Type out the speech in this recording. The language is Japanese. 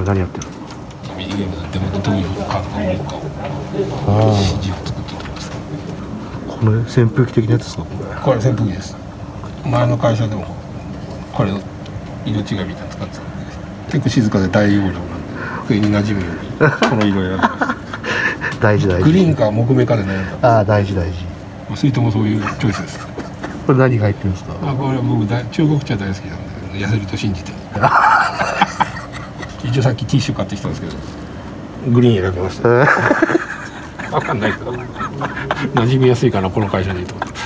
今何やってるミニゲー。ムかをを作ってすあこの扇風機的なやつですか？これ扇風機です。前の会社でもこれの色違いみたいなの使ってたんで結構静かで大容量なんで上に馴染むようにこの色選びました 大事大事。グリーンか木目かで悩んだああ大事大事。水筒もそういうチョイスです。これ何が入ってるんですか？あこれは僕大中国茶大好きなんで痩せると信じて 一応さっきティッシュ買ってきたんですけど。グリーン選びました。分かんないけど。馴染みやすいかなこの会社にと思って